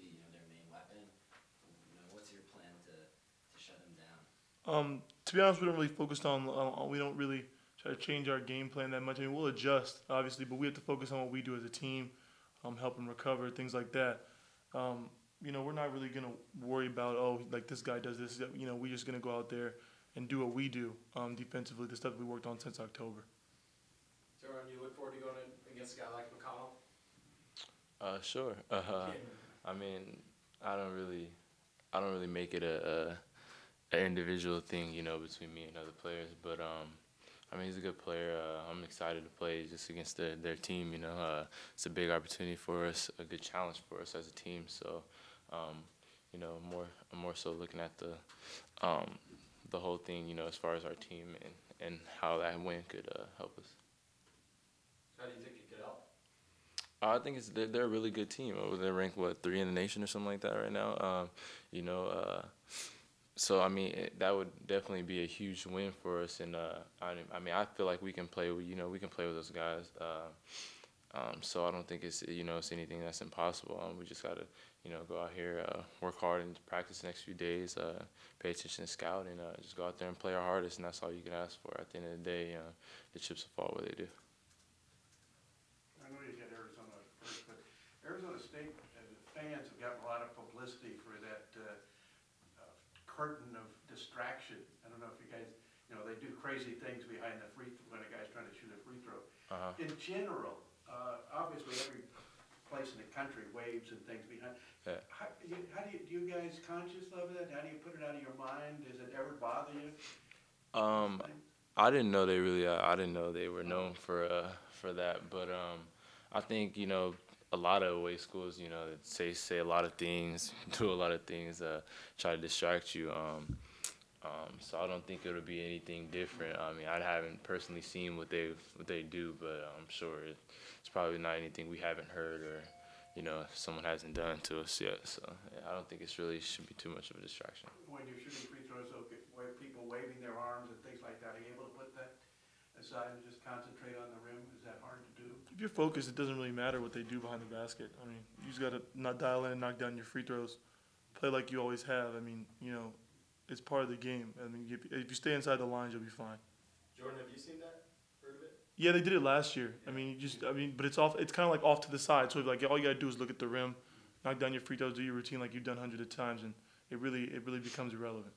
be you know, their main weapon? You know, what's your plan to, to shut them down? Um, to be honest, we don't really focus on, we don't really try to change our game plan that much. I mean, we'll adjust, obviously, but we have to focus on what we do as a team, um, help them recover, things like that. Um, you know, we're not really going to worry about, oh, like this guy does this. You know, we're just going to go out there and do what we do um, defensively, the stuff we worked on since October. Jordan, you look forward to going against a guy like McConnell? Uh, sure. Uh, yeah. I mean, I don't really, I don't really make it a, a, a individual thing, you know, between me and other players. But um, I mean, he's a good player. Uh, I'm excited to play just against their their team. You know, uh, it's a big opportunity for us, a good challenge for us as a team. So, um, you know, more I'm more so looking at the um, the whole thing. You know, as far as our team and and how that win could uh, help us. How do you think it could help? I think it's they're, they're a really good team. Oh, They're ranked what three in the nation or something like that right now. Um, you know, uh, so I mean it, that would definitely be a huge win for us. And uh, I, I mean I feel like we can play. You know, we can play with those guys. Uh, um, so I don't think it's you know it's anything that's impossible. Um, we just gotta you know go out here, uh, work hard and practice the next few days. Uh, pay attention to scout and uh, just go out there and play our hardest. And that's all you can ask for. At the end of the day, the chips will fall where they do. I know you said Arizona first, but Arizona State uh, the fans have gotten a lot of publicity for that uh, uh, curtain of distraction. I don't know if you guys, you know, they do crazy things behind the free, when a guy's trying to shoot a free throw. Uh-huh. In general, uh, obviously, every place in the country waves and things behind. Yeah. How you- how do you, do you guys conscious of it? How do you put it out of your mind? Does it ever bother you? Um, I didn't know they really. Uh, I didn't know they were known for uh, for that. But um, I think you know a lot of away schools. You know, say say a lot of things, do a lot of things, uh, try to distract you. Um, um, so I don't think it'll be anything different. I mean, I haven't personally seen what they what they do, but I'm sure it, it's probably not anything we haven't heard or you know someone hasn't done to us yet. So yeah, I don't think it's really should be too much of a distraction. When you're shooting free throws, okay, people waving their arms and things like that, are you able to put that aside and just concentrate on the rim? Is that hard? If you're focused, it doesn't really matter what they do behind the basket. I mean, you just gotta not dial in and knock down your free throws. Play like you always have. I mean, you know, it's part of the game. I mean, if, if you stay inside the lines, you'll be fine. Jordan, have you seen that? Heard of it? Yeah, they did it last year. I mean, you just, I mean, but it's off. It's kind of like off to the side. So like, all you gotta do is look at the rim, knock down your free throws, do your routine like you've done hundreds of times, and it really, it really becomes irrelevant.